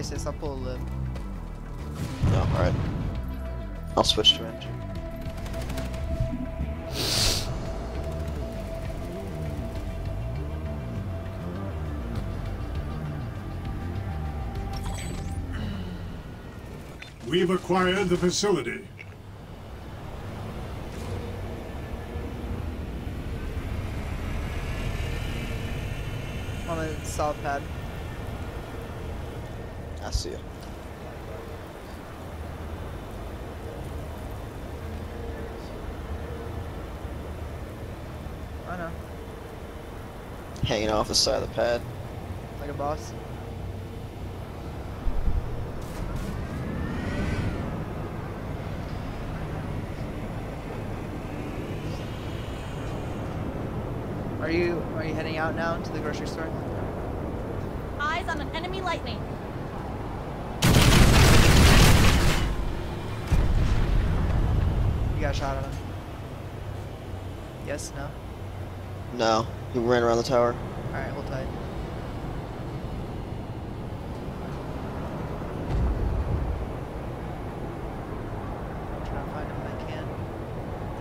crisis. I'll pull a lib. No, alright. I'll switch to energy. We've acquired the facility. On the south pad. I see you. I know. Hanging off the side of the pad. Like a boss. Are you are you heading out now to the grocery store? Eyes on an enemy lightning. You got a shot at him. Yes, no? No, he ran around the tower. Alright, hold tight. I'm trying to find him if I can.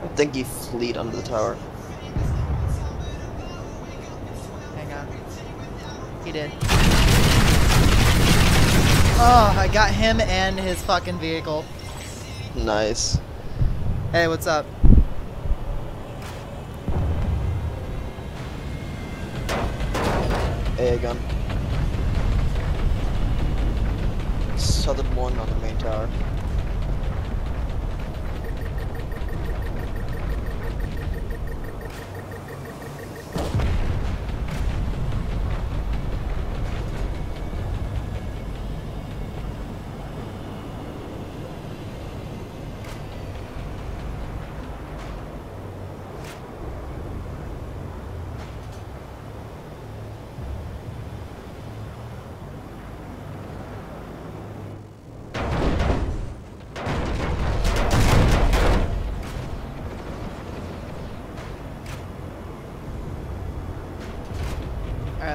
I think he fleed under the tower. Hang on. He did. Oh, I got him and his fucking vehicle. Nice. Hey, what's up? AA gun. Southern one on the main tower.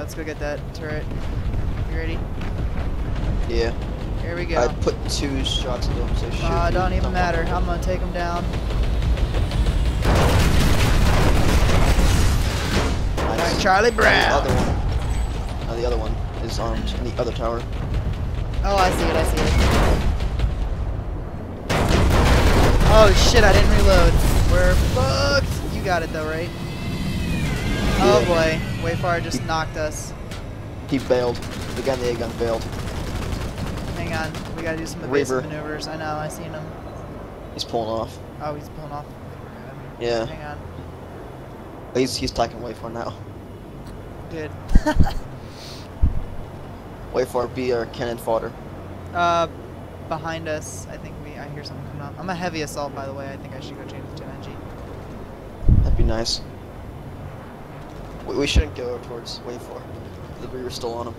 Let's go get that turret. You ready? Yeah. Here we go. I put two shots into him, so shoot. Uh, don't even matter. I'm gonna take him down. Alright, Charlie Brown. The Brown. other one. Uh, the other one is armed in the other tower. Oh, I see it. I see it. Oh shit! I didn't reload. We're fucked. You got it though, right? Oh boy, Wayfar just knocked us. He bailed. The guy in the A gun bailed. Hang on, we gotta do some evasive Reaver. maneuvers. I know, I seen him. He's pulling off. Oh, he's pulling off. Yeah. Hang on. He's he's taking Wayfarer now. Good. Wayfarer be our cannon fodder. uh, behind us, I think we. I hear someone coming up. I'm a heavy assault, by the way. I think I should go change to 10G. That'd be nice. We, we shouldn't go towards way far. The Reaver's still on him.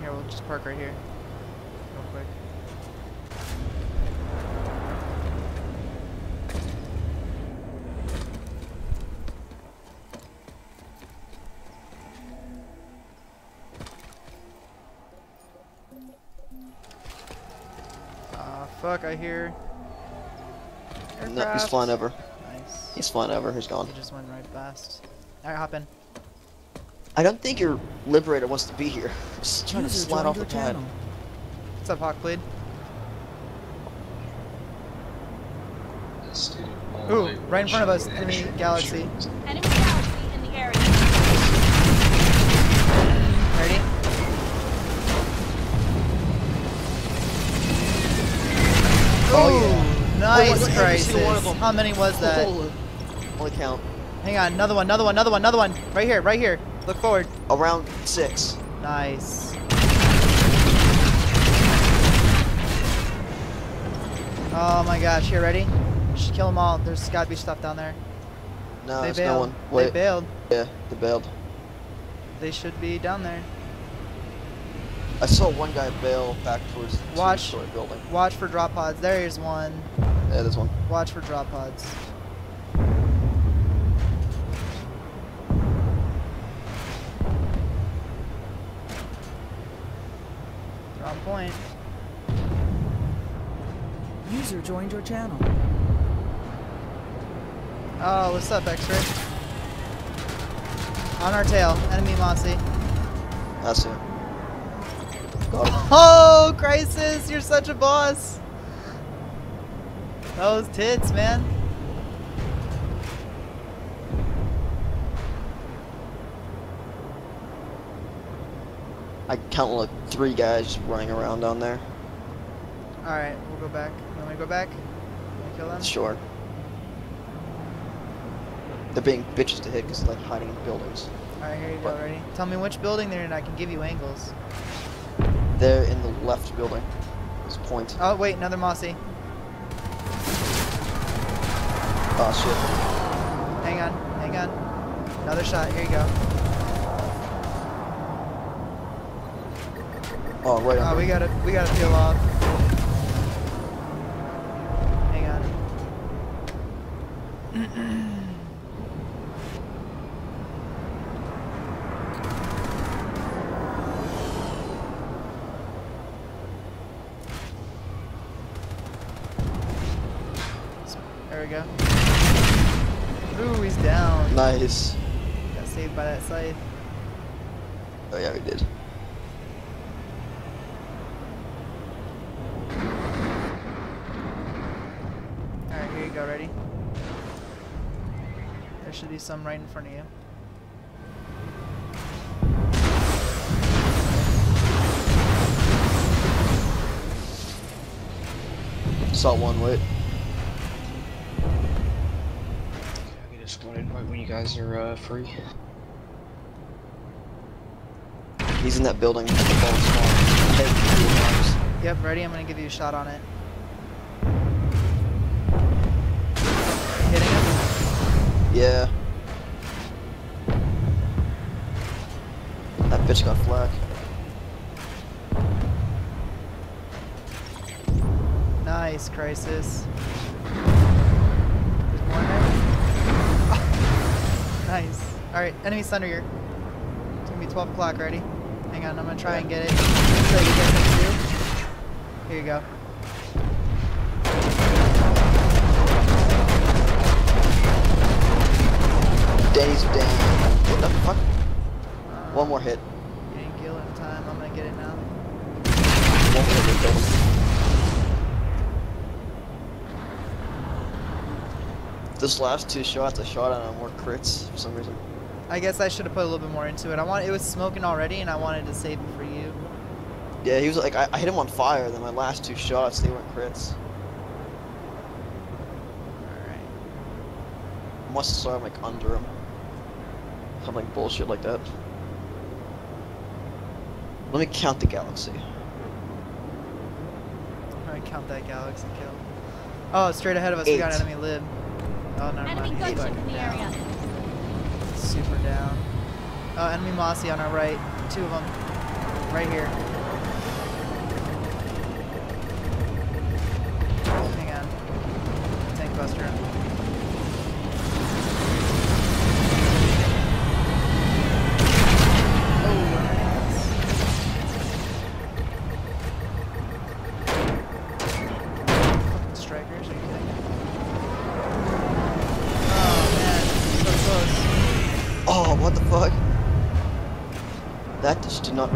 Here, we'll just park right here. Real quick. Ah, fuck, I hear. No, he's flying over. Nice. He's flying over. He's gone. He just went right past. Alright, hop in. I don't think your Liberator wants to be here. Just trying to slide off the pad. What's up, Hawkblade? Ooh, right in front of us, enemy galaxy. Enemy galaxy in the area. Ready? Oh, Ooh, nice single one of crisis. How many was that? Holy- Only count Hang on, another one, another one, another one, another one. Right here, right here. Look forward. around six. Nice. Oh my gosh, here, ready? Should kill them all. There's gotta be stuff down there. No, they there's bailed. no one. They bailed. yeah, they bailed. They should be down there. I saw one guy bail back towards the Watch. building. Watch for drop pods. There's one. Yeah, there's one. Watch for drop pods. point. User joined your channel. Oh, what's up, X-Ray? On our tail, enemy Mossy. That's it. Oh, Crisis, you're such a boss. Those tits, man. I count like three guys running around down there. All right, we'll go back. You want me to go back? You kill them? Sure. They're being bitches to hit because they're like hiding in buildings. All right, here you go. What? Ready? Tell me which building they're in. I can give you angles. They're in the left building. This point. Oh wait, another Mossy. Oh shit. Hang on, hang on. Another shot. Here you go. Oh, right Oh, we gotta, we gotta peel off. Hang on. There we go. Ooh, he's down. Nice. Got saved by that scythe. Oh yeah, we did. Alright, here you go, ready? There should be some right in front of you. Saw one wait. I'll get a squad invite when you guys are uh, free. He's in that building. with the ball spawn. Head three times. Yep, ready? I'm gonna give you a shot on it. Yeah. That bitch got flack. Nice, Crisis. There's more there? nice. Alright, enemy's under here. It's gonna be 12 o'clock, ready? Hang on, I'm gonna try and get it. So you get it. Here you go. Danny's down. What the fuck? One more hit. You didn't kill in time. I'm gonna get it now. One more hit. Him. This last two shots, I shot on more crits for some reason. I guess I should have put a little bit more into it. I want it was smoking already, and I wanted to save it for you. Yeah, he was like, I, I hit him on fire, then my last two shots, they weren't crits. All right. Must have saw him like under him. Something bullshit like that. Let me count the galaxy. I'm gonna count that galaxy kill. Oh, straight ahead of us, we got enemy lib. Oh, never Enemy mind. He's gunship in the area. Super down. Oh, enemy Mossy on our right. Two of them. Right here.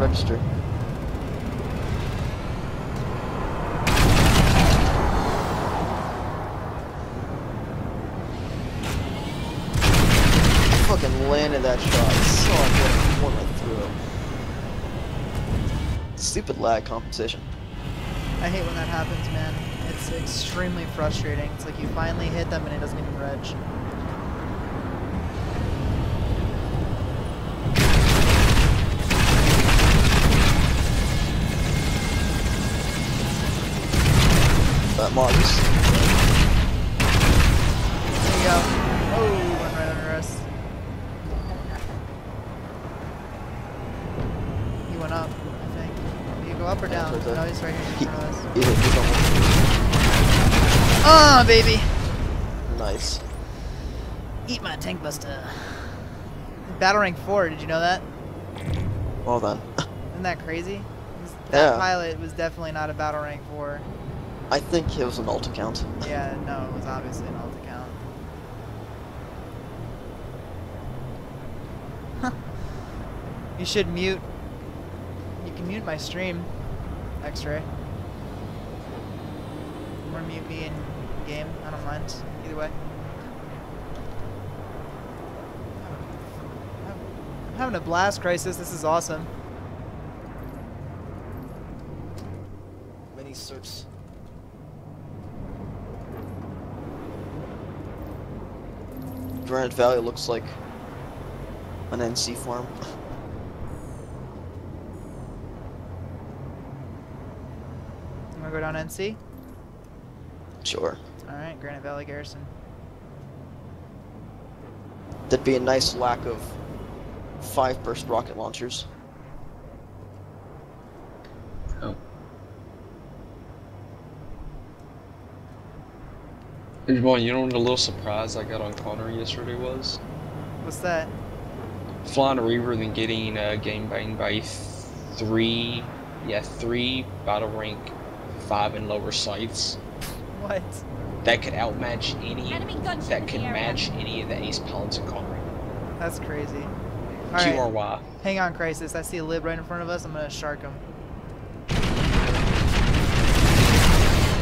Register. Fucking landed that shot so good. What I threw. Stupid lag compensation. I hate when that happens, man. It's extremely frustrating. It's like you finally hit them and it doesn't even reg. There you go. Oh, went right under us. He went up, I think. Did he go up or down? No, he's right here in He, front of us. he's, he's almost Ah, baby! nice. Eat my tank buster. Battle rank 4, did you know that? Well done. Isn't that crazy? That Yeah. pilot was definitely not a battle rank 4. I think it was an alt account. Yeah, no, it was obviously an alt account. Huh You should mute. You can mute my stream, X-ray. Or mute me in game. I don't mind. Either way. I'm having a blast, Crisis. This is awesome. Mini certs. Granite Valley looks like an NC farm. You wanna go down NC? sure. Alright, Granite Valley Garrison. That'd be a nice lack of five burst rocket launchers. Hey, boy, you know what a little surprise I got on Connery yesterday was? What's that? Flying a Reaver and then getting uh, game banged by th- three, yeah, three battle rank five and lower scythes What? that could outmatch any, Enemy that the could match any of the ace pilots in Connery. That's crazy. Alright, QRY. hang on, Crisis. I see a lib right in front of us. I'm gonna shark him.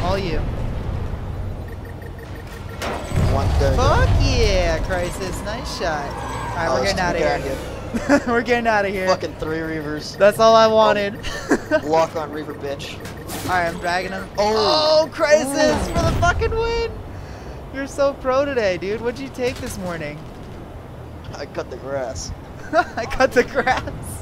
All you. Fuck yeah, Crisis. Nice shot. Alright, Oh, we're getting out of here. we're getting out of here. Fucking three reavers. That's all I wanted. Oh, Lock on reaver bitch. Alright, I'm dragging him. Oh. Oh, Crisis Ooh. for the fucking win. You're so pro today, dude. What'd you take this morning? I cut the grass. I cut the grass.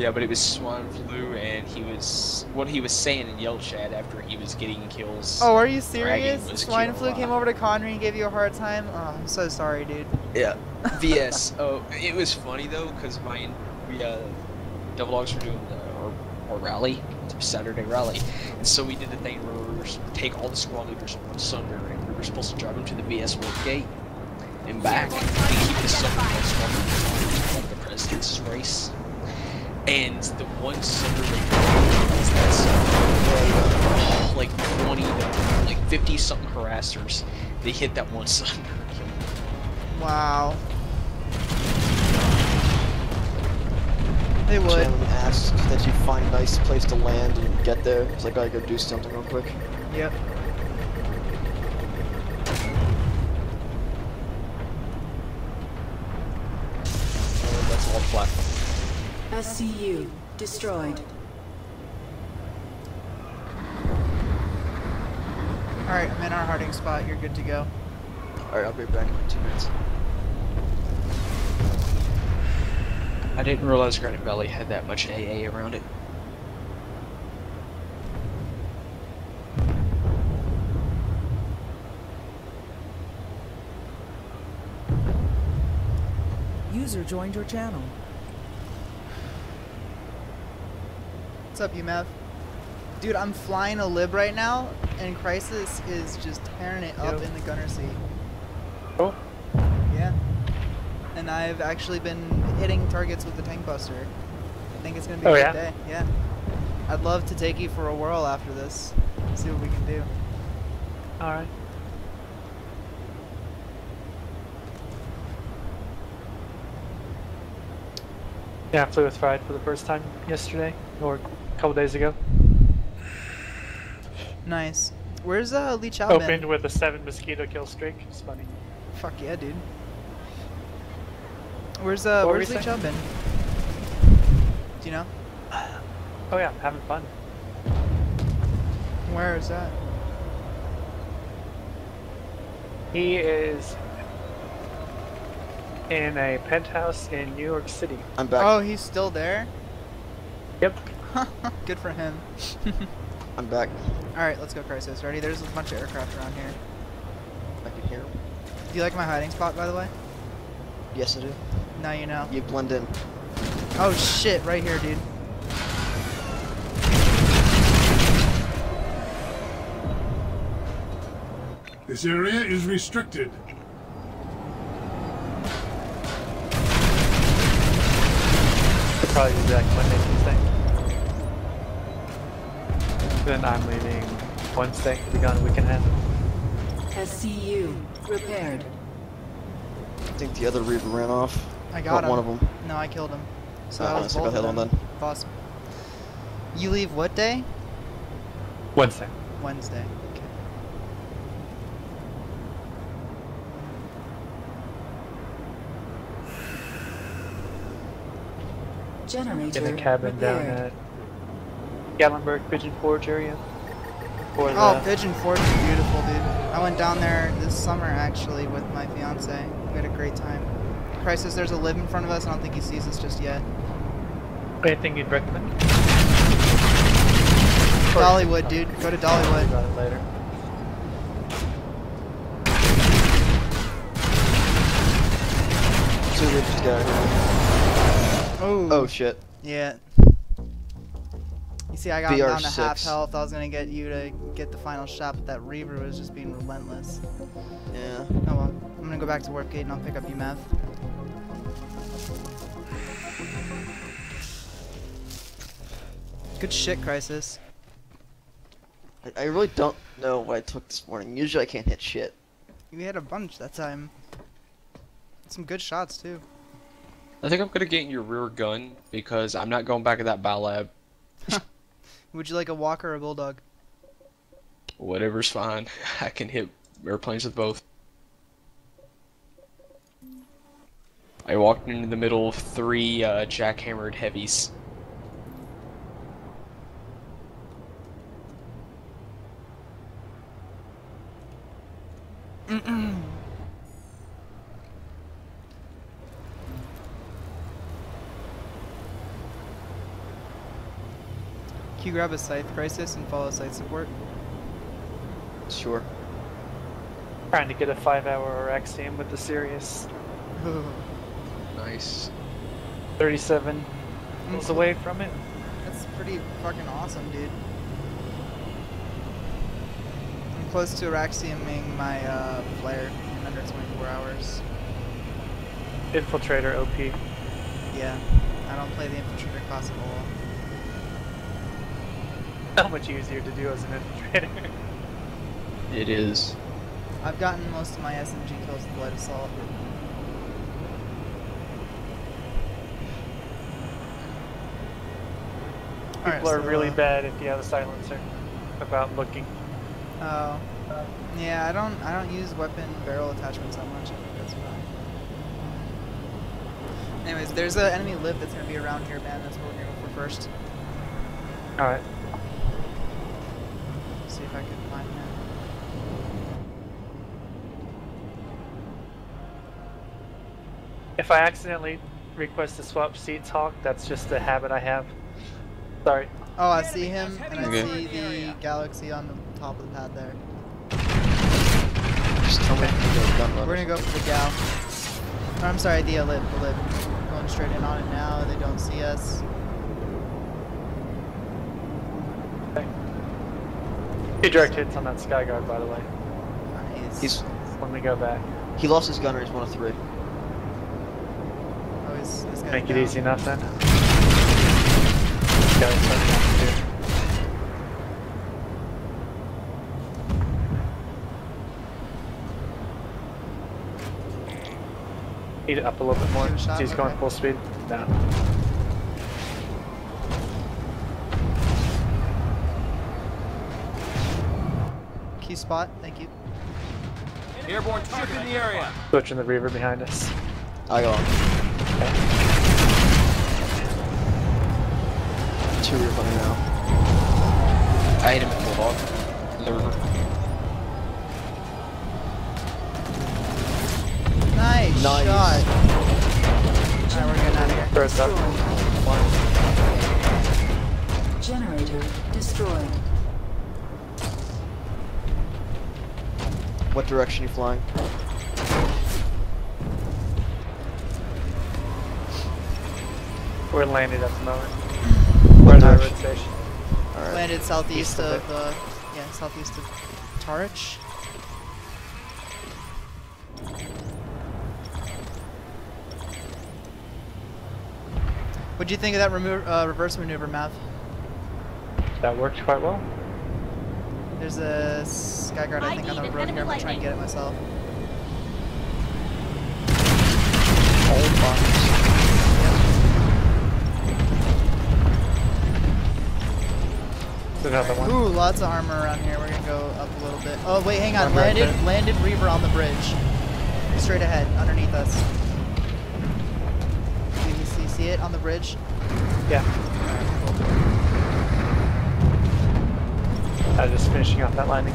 Yeah, but it was swine flu, and he was what he was saying in yell chat after he was getting kills. Oh, are you serious? was Swine flu came over to Connery and gave you a hard time? Oh, I'm so sorry, dude. Yeah. VS. Oh, it was funny though, because my we uh, double dogs were doing the, our, our rally, Saturday rally, and so we did the thing where we were s- take all the squad leaders on one Sunder, and we were supposed to drive them to the VS World Gate and back, and keep the Sunder one squad leaders on the president's race. And the one Sunder they was that Sunder, like 20 to like 50 something harassers, they hit that one Sunder. and killed him. Wow. They would. Jim asked that you find a nice place to land and get there, because oh, I gotta go do something real quick. Yep. Oh, that's all flat. SCU destroyed. Alright, I'm in our harding spot. You're good to go. Alright, I'll be back in two minutes. I didn't realize Granite Valley had that much AA around it. User joined your channel. What's up, UMav? Dude, I'm flying a lib right now, and Crisis is just tearing it up in the gunner seat. Oh. Yeah. And I've actually been hitting targets with the tank buster. I think it's gonna be Oh, a good yeah? day. Yeah. I'd love to take you for a whirl after this. See what we can do. Alright. Yeah, I flew with Fried for the first time yesterday, or couple days ago. Nice. Where's uh Lee Chow Opened been? with a seven mosquito kill streak. It's funny. Fuck yeah, dude. Where's uh What where's you Lee Chow been? Do you know? Oh yeah, having fun. Where is that? He is in a penthouse in New York City. I'm back. Oh, he's still there? Yep. Good for him. I'm back. Alright, let's go, Crisis. Ready? There's a bunch of aircraft around here. I can hear him. Do you like my hiding spot, by the way? Yes, I do. Now you know. You blend in. Oh shit, right here, dude. This area is restricted. Probably be back Monday, Tuesday. Then I'm leaving Wednesday to be gone a week and a half. SCU repaired. I think the other Reaver ran off. I got Or him. one of them. No, I killed him. So that was nice, I got both the of other them. one Boss. You leave what day? Wednesday. Wednesday. Okay. Generator In a cabin down repaired. at Gatlinburg Pigeon Forge area. For Oh, Pigeon Forge is beautiful, dude. I went down there this summer actually with my fiance. We had a great time. Crisis, there's a live in front of us. I don't think he sees us just yet. anything you'd recommend? Dollywood, dude. Go to Dollywood. About it later. Two Reavers got here. Oh. Oh shit. Yeah. You see, I got him down to half health. I was gonna get you to get the final shot, but that Reaver was just being relentless. Yeah. Oh well. I'm gonna go back to warp gate and I'll pick up you, Math. Good shit, Crisis. I, I really don't know what I took this morning. Usually I can't hit shit. You had a bunch that time. Some good shots too. I think I'm gonna get in your rear gun because I'm not going back to that bow lab. Would you like a walker or a bulldog? Whatever's fine. I can hit airplanes with both. I walked into the middle of three uh, jackhammered heavies. Can you grab a scythe crisis and follow site support? Sure. Trying to get a five hour Axiom with the Sirius. Nice. 37 miles away from it. That's pretty fucking awesome, dude. I'm close to Auraxiuming my uh, flare in under 24 hours. Infiltrator OP. Yeah, I don't play the infiltrator class at all. How much easier to do as an infiltrator. It is. I've gotten most of my SMG kills with light assault. Alright, People are so, really uh, bad if you have a silencer about looking. Oh, yeah. I don't. I don't use weapon barrel attachments that much. I think that's fine. Anyways, there's an enemy live that's gonna be around here, man. That's what we're gonna go for first. Alright. See if I can find him. If I accidentally request to swap seats, Hawk, that's just a habit I have. Sorry. Oh, I see him, and I Okay. see the galaxy on the top of the pad there. Just tell me if you go gun We're gonna go for the gal. Or, I'm sorry, the lib, the lib. Going straight in on it now. They don't see us. Two direct hits on that Skyguard, by the way. Nice. He's When we go back. he lost his gunner. He's one of three. oh, he's, he's got Make it down. easy enough then. Guys, sorry. Heat it up a little bit more. Shot, He's going full speed. No. Spot. Thank you. Airborne ship in the area. Switching the Reaver behind us. I got him. Two Reaver now. I hit him at Bulldog. The river. Nice, Nice. shot. Alright, we're getting out of here. First up. Generator destroyed. What direction you flying? We're landed at the moment. We're at the direction? road station. Alright. Landed southeast East of of, uh, yeah, southeast of Tawrich. What do you think of that uh, reverse maneuver, Mav? That worked quite well. There's a Skyguard, I think, on the road here. I'm gonna try and get it myself. Old box. Another one. Ooh, lots of armor around here. We're gonna go up a little bit. Oh, wait, hang on. Armor landed, there. landed Reaver on the bridge. Straight ahead, underneath us. Do you see, see it on the bridge? Yeah. I was just finishing off that landing.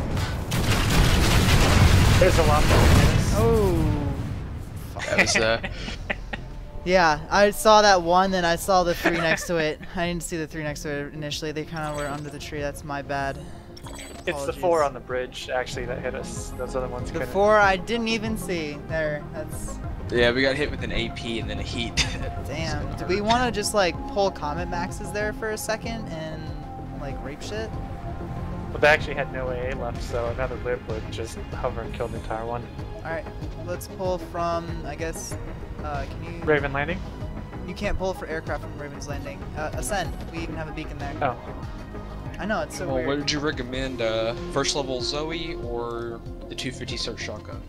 There's a lot more minutes. Oh. That was uh, Yeah, I saw that one, then I saw the three next to it. I didn't see the three next to it initially. They kind of were under the tree. That's my bad. It's the four on the bridge actually that hit us. Those other ones The couldn't. four I didn't even see. There, that's yeah, we got hit with an AP and then a heat. damn. Do we want to just like pull Comet Maxes there for a second and like rape shit? But they actually had no AA left, so another lib would just hover and kill the entire one. All right, let's pull from. I guess. Uh, can you? Raven landing? You can't pull for aircraft from Raven's Landing. Uh, ascend. We even have a beacon there. Oh. I know it's so well, weird. what would you recommend? Uh, first level Zoe or the 250 cert shotgun?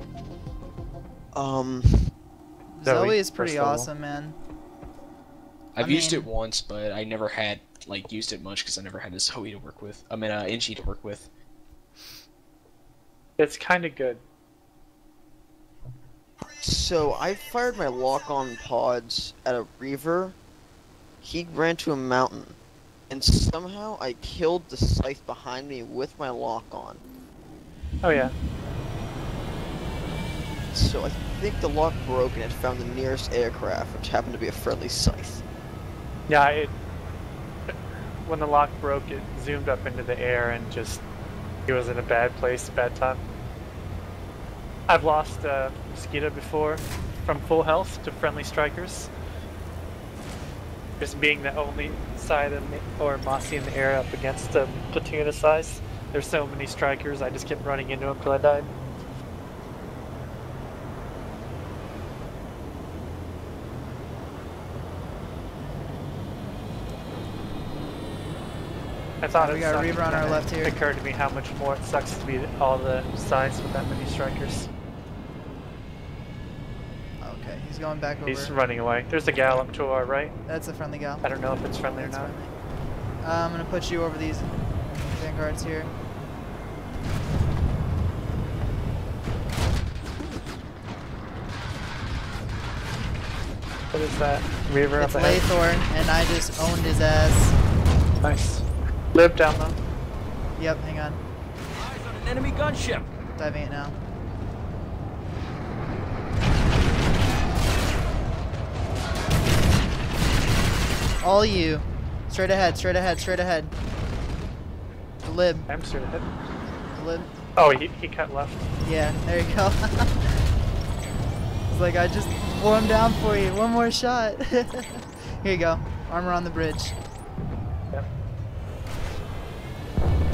Um, Zoe, Zoe, is pretty first level. awesome, man. I've I used it once, but I never had like used it much because I never had a Zoe to work with. I mean, uh, NG to work with. It's kind of good. so I fired my lock-on pods at a Reaver. He ran to a mountain, and somehow I killed the scythe behind me with my lock-on. Oh yeah. So I think the lock broke and it found the nearest aircraft, which happened to be a friendly scythe. Yeah, it. When the lock broke, it zoomed up into the air and just he was in a bad place, bad time. I've lost uh, Mosquito before from full health to friendly strikers. Just being the only side of me, or Mossy in the air up against a platoon of size. There's so many strikers, I just kept running into them till I died. I thought We it got a sucked, Reaver on our left here. It occurred to me how much more it sucks to be all the scythes with that many strikers. Okay, he's going back over. He's running away. There's a gal up to our right. That's a friendly gal. I don't know if it's friendly or not. friendly. Uh, I'm gonna put you over these vanguards here. What is that? Reaver It's up ahead. Laythorn, and I just owned his ass. Nice. Lib down though. Yep, hang on. Eyes on an enemy gunship. Diving it now. All you. Straight ahead, straight ahead, straight ahead. The lib, I'm straight ahead. the lib. Oh, he, he cut left. Yeah, there you go. it's like I just wore him down for you. One more shot. Here you go. Armor on the bridge.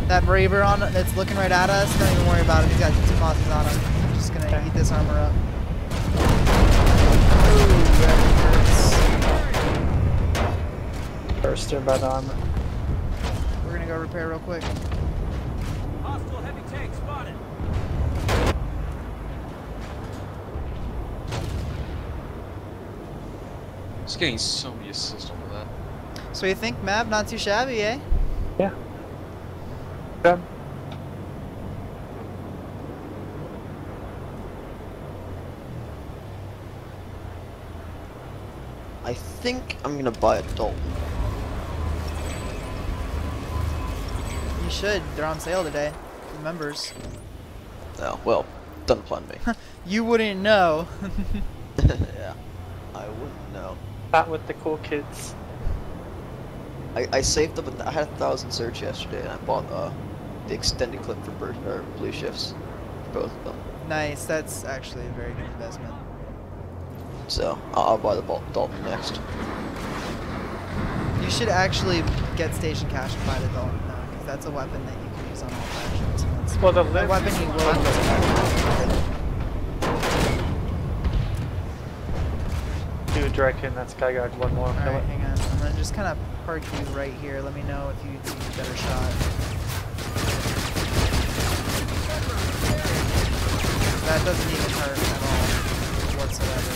That braver on that's looking right at us, don't even worry about him. He's got two bosses on him. I'm just gonna Okay. eat this armor up. Ooh, that hurts. Burster by the armor. We're gonna go repair real quick. Hostile heavy tank spotted. Just getting so many assists over that. So you think map not too shabby, eh? Yeah. Good. I think I'm gonna buy a Dalton. You should. They're on sale today. Members. Oh, well, doesn't plan me. You wouldn't know. yeah, I wouldn't know. Not with the cool kids. I, I saved up, I had a thousand certs yesterday, and I bought uh, the extended clip for bird, or blue shifts, for both of them. nice. That's actually a very good investment. So I'll, I'll buy the Bal- Dalton next. You should actually get station cash and buy the Dalton though, because that's a weapon that you can use on all factions. and Well, the A lib. weapon you will use. Do a direct hit in that sky guard. One more. kill Alright, hang on. I'm gonna just kind of park you right here. Let me know if you need a better shot. That doesn't even hurt at all whatsoever.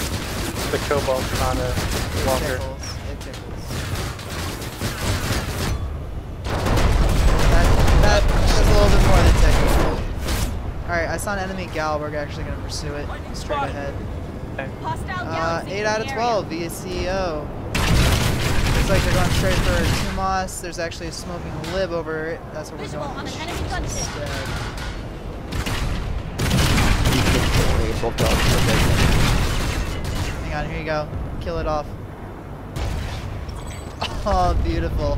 The Cobalt's not a It walker. tickles. It tickles. That, that is a little bit more than tickle. Alright, I saw an enemy Gal. We're actually going to pursue it straight ahead. Hostile Uh, 8 out of 12 via CEO. Looks like they're going straight for Tumas. There's actually a smoking lib over it. That's what we're Visual going on an for both dogs are. Hang on, here you go. Kill it off. Oh, beautiful.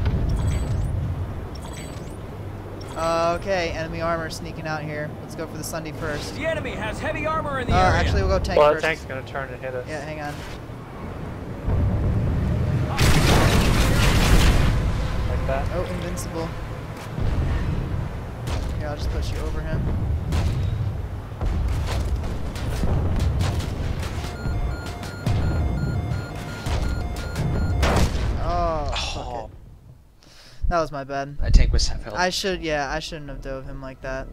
Uh, okay, enemy armor sneaking out here. Let's go for the Sunday first. The enemy has heavy armor in the Uh, area. actually, we'll go tank Well, the first. tank's gonna turn and hit us. Yeah, hang on. Like that. Oh, invincible. Here, I'll just push you over him. Oh, Oh. That was my bad. that tank was half health. I should, yeah, I shouldn't have dove him like that.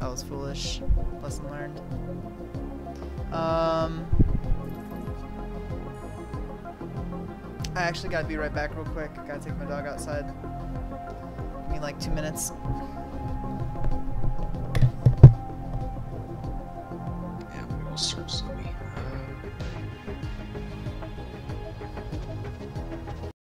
That was foolish. Lesson learned. Um, I actually gotta be right back real quick. I gotta take my dog outside. Give me like two minutes. Search.